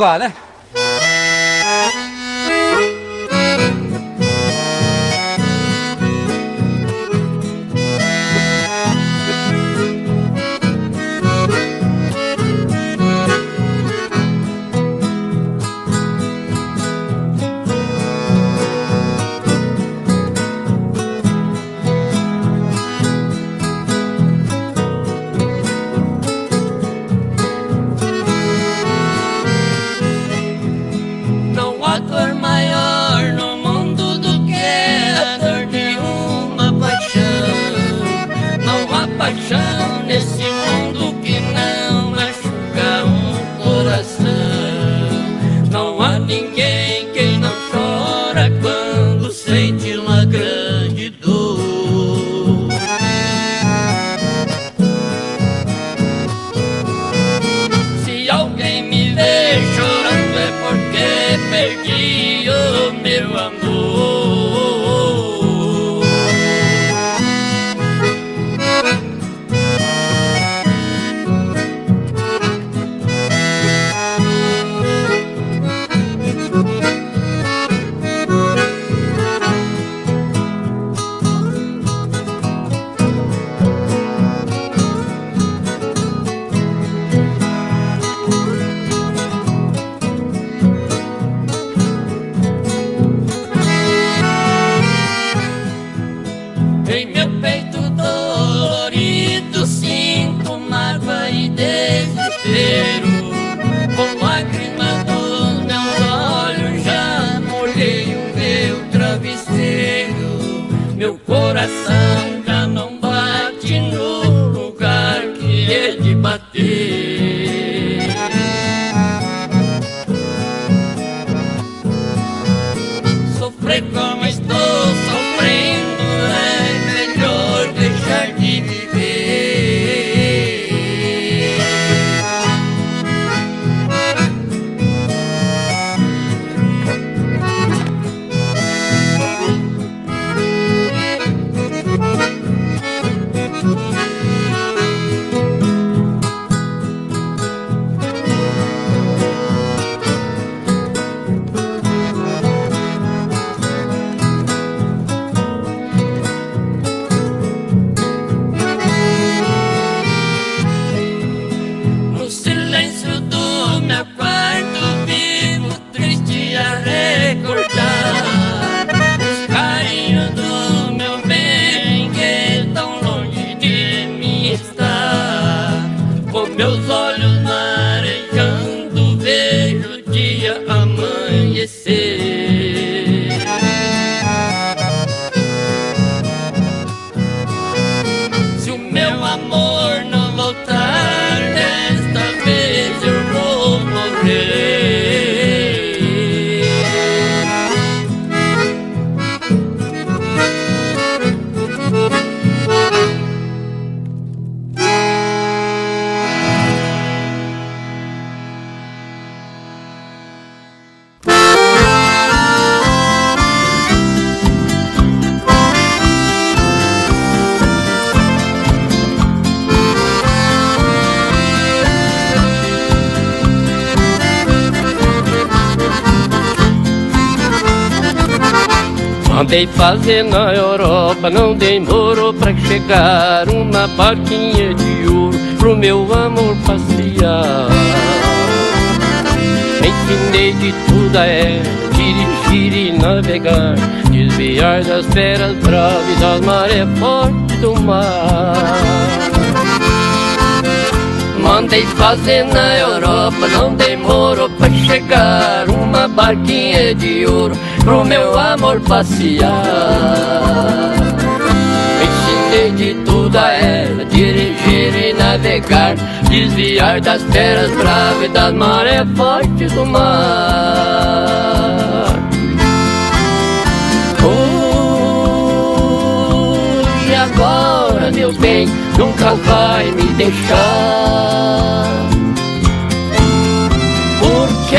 Lá, né? meu coração. Mandei fazer na Europa, não demorou pra chegar. Uma barquinha de ouro pro meu amor passear. Ensinei de tudo a ela, dirigir e navegar Desviar das feras bravas, das marés fortes do mar Mandei fazer na Europa, não demorou pra chegar Uma barquinha de ouro pro meu amor passear. Ensinei de tudo a ela, dirigir e navegar Desviar das terras bravas e das marés fortes do mar meu bem, nunca vai me deixar. Porque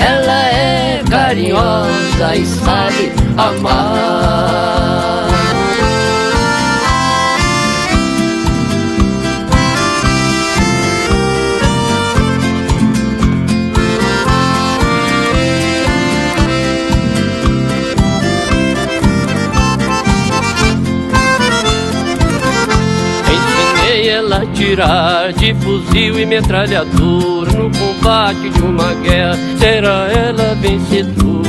ela é carinhosa e sabe amar atirar de fuzil e metralhadora no combate de uma guerra, será ela vencedora.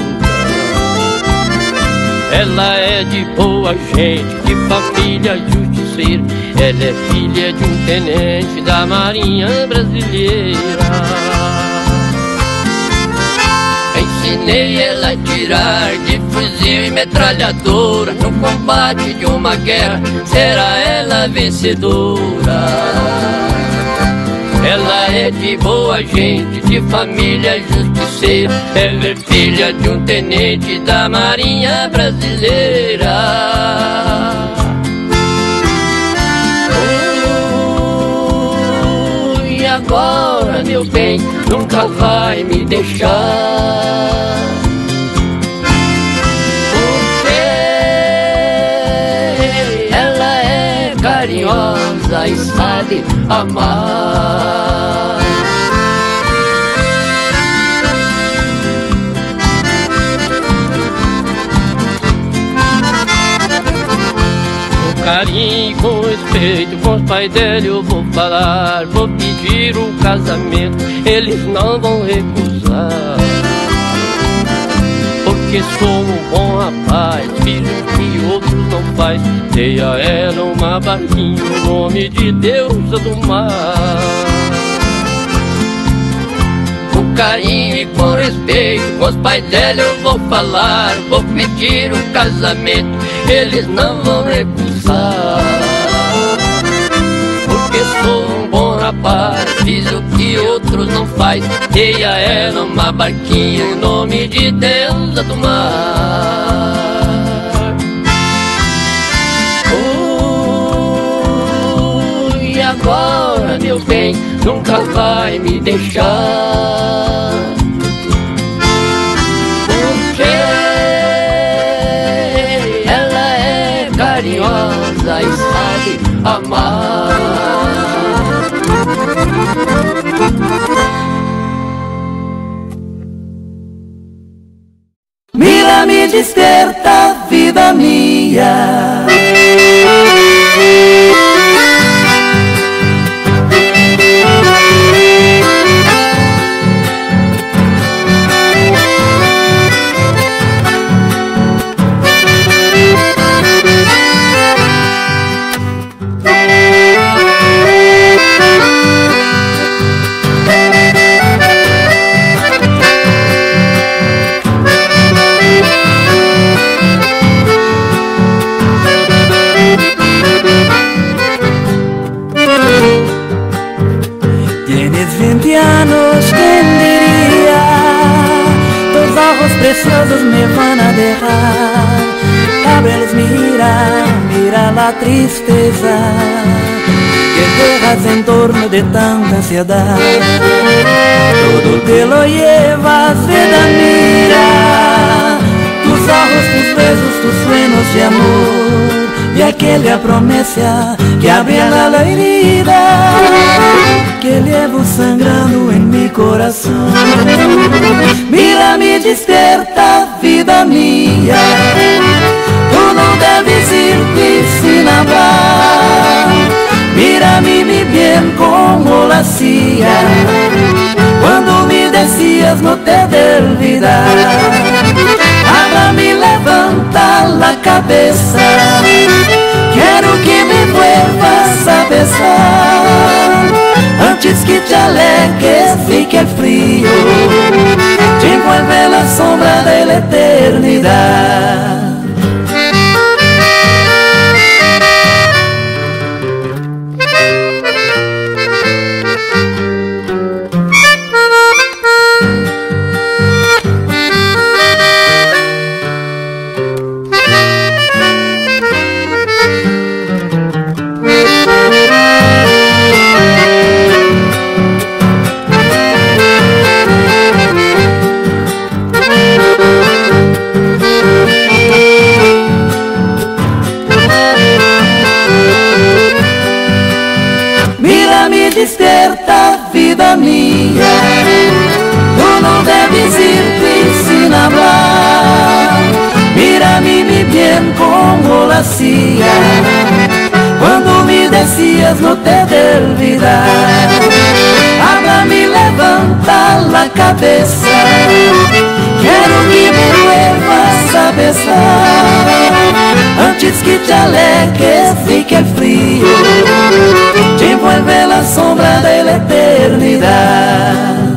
Ela é de boa gente, de família justiceira. Ela é filha de um tenente da Marinha Brasileira. Ensinei ela a tirar de fuzil e metralhadora No combate de uma guerra, será ela vencedora? Ela é de boa gente, de família justiceira. Ela é filha de um tenente da Marinha Brasileira agora, meu bem, nunca vai me deixar. Porque ela é carinhosa e sabe amar. Carinho, com respeito, com os pais dele eu vou falar, vou pedir o um casamento, eles não vão recusar. Porque sou um bom rapaz, fiz o que outros não faz, dei a ela uma barquinha, o nome de deusa do mar carinho e com respeito. Com os pais dela eu vou falar, vou pedir um casamento, eles não vão recusar. Porque sou um bom rapaz, fiz o que outros não faz. Dei a ela uma barquinha em nome de deusa do mar. e agora, meu bem, nunca vai me deixar. Porque ela é carinhosa e sabe amar. Mira, me desperta, vida minha. Preciosos me van a dejar. Cabelos, mira, mira la tristeza que dejas en torno de tanta ansiedad. Todo te lo llevas, vida mira, tus ojos, tus besos, tus sueños de amor y aquella promesa que abre la herida corazón. Mira, me despierta, vida mía. Tú no debes irte sin hablar. Mira-me bien como lo hacía cuando me decías no te de olvidar. Ahora me levanta la cabeza. Quiero que me vuelvas a besar. Antes que te fique el frío, te envuelve la sombra de la eternidad. parecia quando me descias no te del Abra me levanta la cabeça. quero que me vuelvas a besar. Antes que te alegues fique frio te envolve la sombra da eternidade.